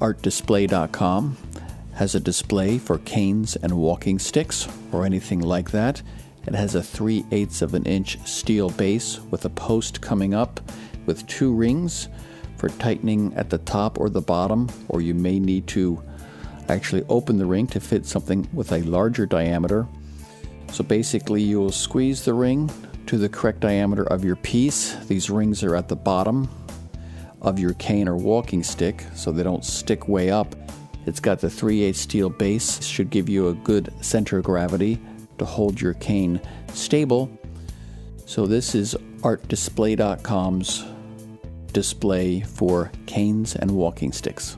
artdisplay.com has a display for canes and walking sticks or anything like that. It has a 3 eighths of an inch steel base with a post coming up with two rings for tightening at the top or the bottom, or you may need to actually open the ring to fit something with a larger diameter. So basically, you will squeeze the ring to the correct diameter of your piece. These rings are at the bottom of your cane or walking stick so they don't stick way up. It's got the 3 8 steel base, should give you a good center of gravity to hold your cane stable. So, this is artdisplay.com's display for canes and walking sticks.